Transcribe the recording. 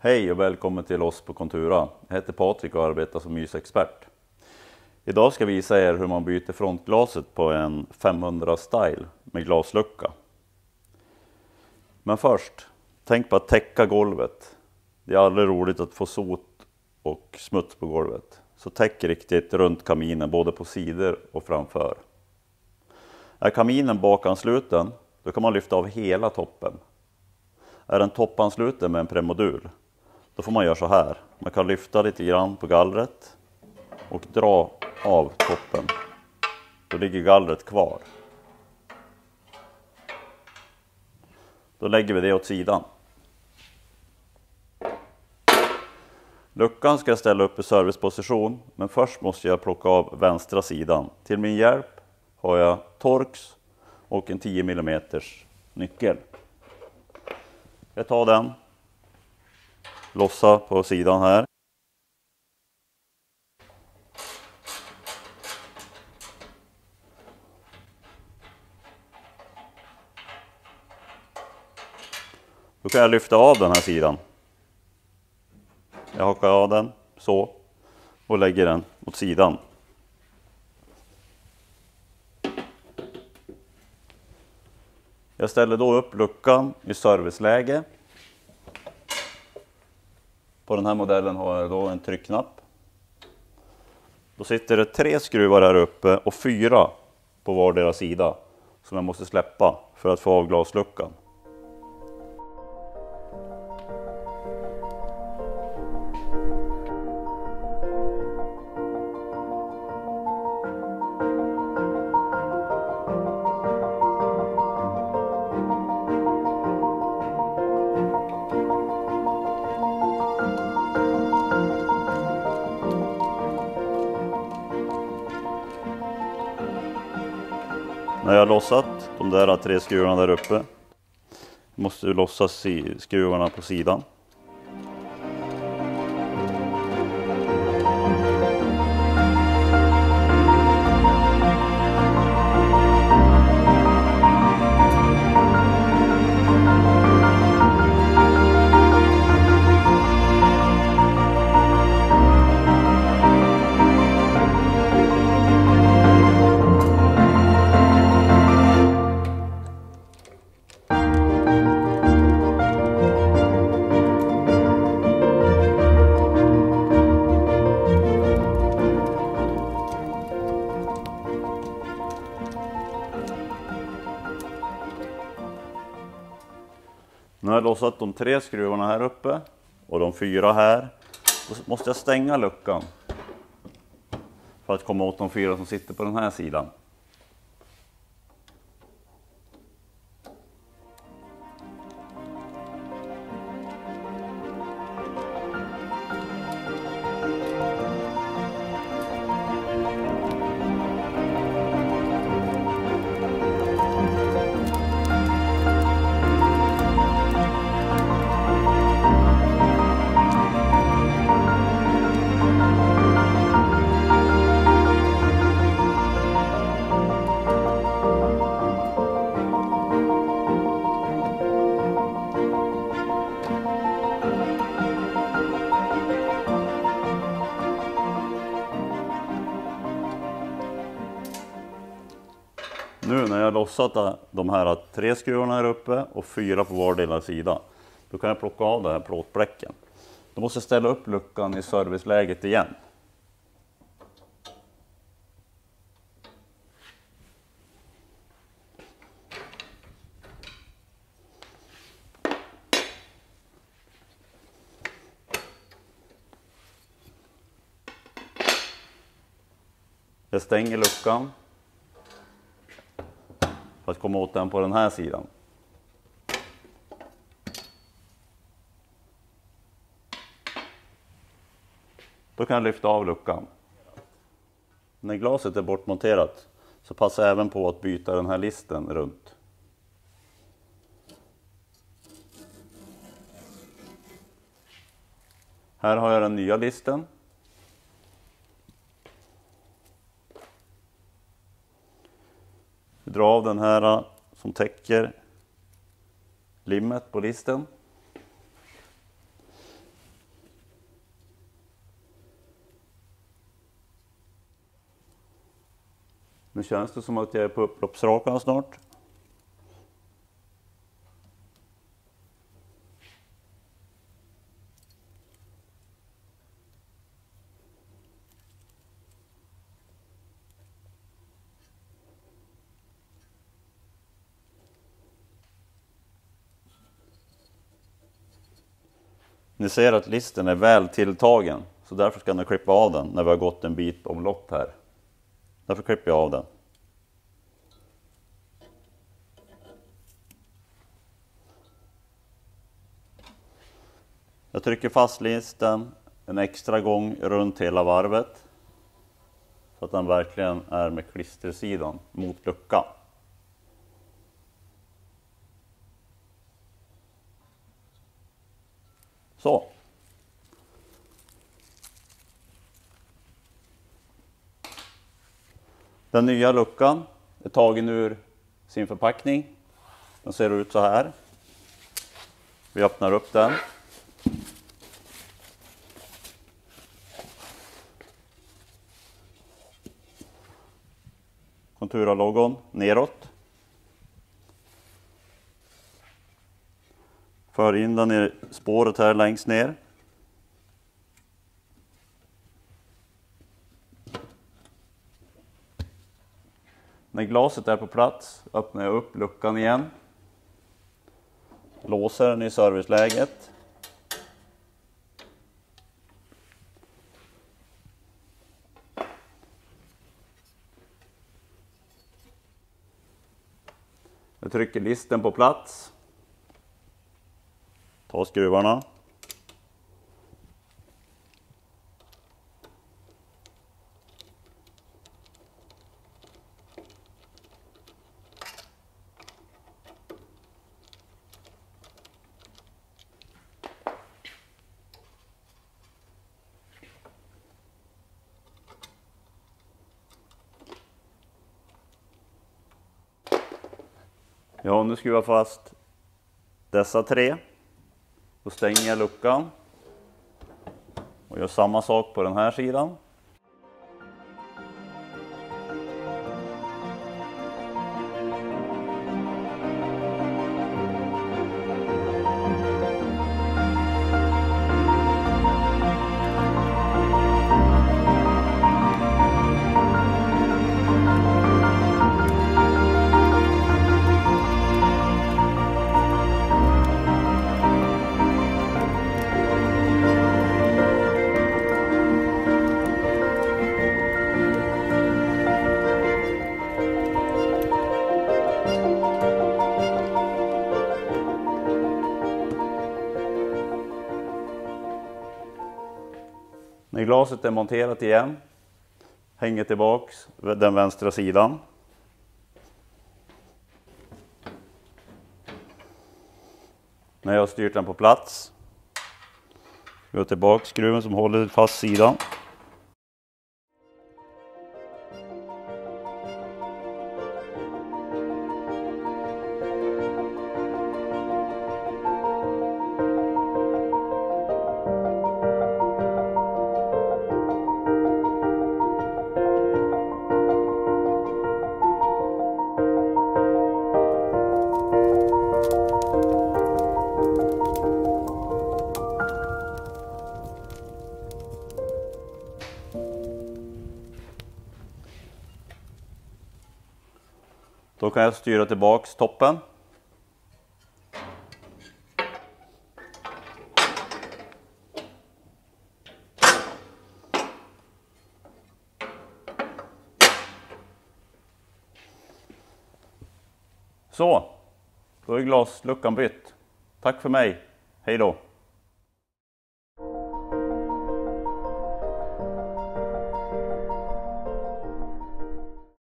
Hej och välkommen till oss på Kontura. Jag heter Patrik och arbetar som mysexpert. Idag ska jag visa er hur man byter frontglaset på en 500 Style med glaslucka. Men först, tänk på att täcka golvet. Det är aldrig roligt att få sot och smuts på golvet. Så täck riktigt runt kaminen, både på sidor och framför. Är kaminen bakansluten, då kan man lyfta av hela toppen. Är den toppansluten med en premodul, då får man göra så här. Man kan lyfta lite grann på gallret och dra av toppen. Då ligger gallret kvar. Då lägger vi det åt sidan. Luckan ska jag ställa upp i serviceposition, men först måste jag plocka av vänstra sidan. Till min hjälp har jag Torx och en 10 mm nyckel. Jag tar den, lossa på sidan här. Då kan jag lyfta av den här sidan. Jag hakar av den så och lägger den åt sidan. Jag ställer då upp luckan i serviceläge. På den här modellen har jag då en tryckknapp. Då sitter det tre skruvar här uppe och fyra på vardera sida som jag måste släppa för att få av glasluckan. När jag har lossat de där tre skruvarna där uppe måste du lossa skruvarna på sidan. Nu har jag lossat de tre skruvarna här uppe och de fyra här. Då måste jag stänga luckan för att komma åt de fyra som sitter på den här sidan. Nu när jag lossat de här tre skruvarna här uppe och fyra på vardera sida, då kan jag plocka av den här plåtbläcken. Då måste jag ställa upp luckan i serviceläget igen. Jag stänger luckan för att komma åt den på den här sidan. Då kan jag lyfta av luckan. När glaset är bortmonterat så passa även på att byta den här listen runt. Här har jag den nya listen. dra av den här äh, som täcker limmet på listen. Nu känns det som att jag är på upploppsrakan snart. Ni ser att listen är väl tilltagen, så därför ska ni klippa av den när vi har gått en bit omlopp här. Därför klipper jag av den. Jag trycker fast listen en extra gång runt hela varvet. Så att den verkligen är med klistersidan mot luckan. Så. Den nya luckan är tagen ur sin förpackning. Den ser ut så här. Vi öppnar upp den. Kontura-logon neråt. För in den i spåret här längst ner. När glaset är på plats öppnar jag upp luckan igen. Låser den i serviceläget. Jag trycker listen på plats. Ta skruvarna. Ja, nu skruvar jag fast dessa tre. Då stänger jag luckan och gör samma sak på den här sidan. Glaset är monterat igen hänger tillbaks den vänstra sidan. När jag har styrt den på plats går jag tillbaka skruven som håller fast sidan. Då kan jag styra tillbaks toppen. Så, då är glasluckan bytt. Tack för mig. Hej då!